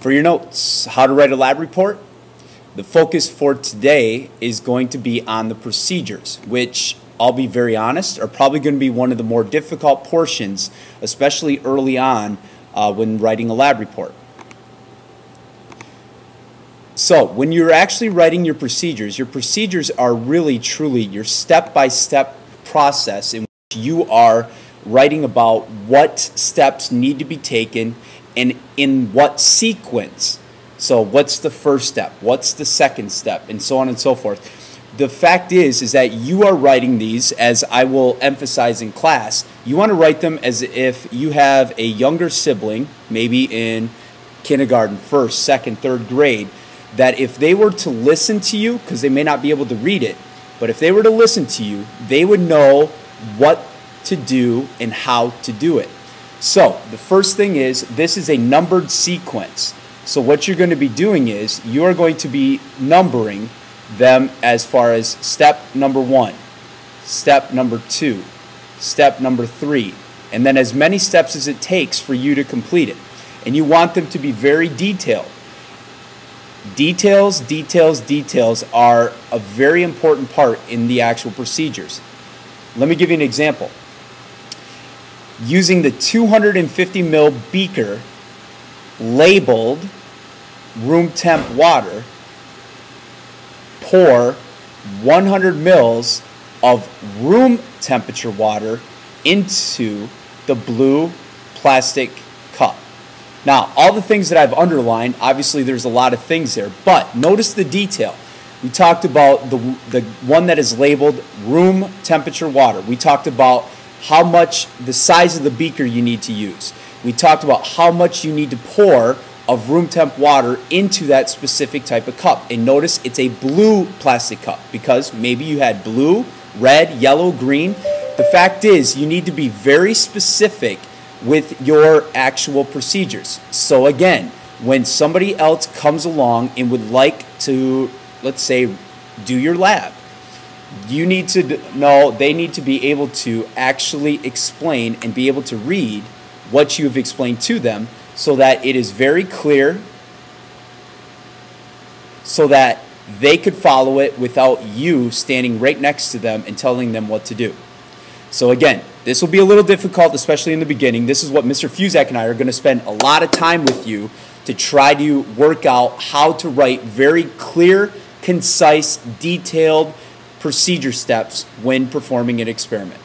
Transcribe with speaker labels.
Speaker 1: For your notes, how to write a lab report, the focus for today is going to be on the procedures, which I'll be very honest, are probably going to be one of the more difficult portions, especially early on uh, when writing a lab report. So, when you're actually writing your procedures, your procedures are really truly your step by step process in which you are writing about what steps need to be taken and in what sequence. So what's the first step? What's the second step? And so on and so forth. The fact is is that you are writing these as I will emphasize in class. You want to write them as if you have a younger sibling, maybe in kindergarten, first, second, third grade, that if they were to listen to you because they may not be able to read it, but if they were to listen to you, they would know what to do and how to do it. So the first thing is this is a numbered sequence. So what you're going to be doing is you are going to be numbering them as far as step number one, step number two, step number three, and then as many steps as it takes for you to complete it. And you want them to be very detailed. Details, details, details are a very important part in the actual procedures. Let me give you an example using the 250 ml beaker labeled room temp water, pour 100 mils of room temperature water into the blue plastic cup. Now, all the things that I've underlined, obviously there's a lot of things there, but notice the detail. We talked about the, the one that is labeled room temperature water. We talked about how much the size of the beaker you need to use. We talked about how much you need to pour of room temp water into that specific type of cup. And notice it's a blue plastic cup because maybe you had blue, red, yellow, green. The fact is you need to be very specific with your actual procedures. So again, when somebody else comes along and would like to, let's say, do your lab, you need to know, they need to be able to actually explain and be able to read what you have explained to them so that it is very clear so that they could follow it without you standing right next to them and telling them what to do. So again, this will be a little difficult, especially in the beginning. This is what Mr. Fuzak and I are going to spend a lot of time with you to try to work out how to write very clear, concise, detailed procedure steps when performing an experiment.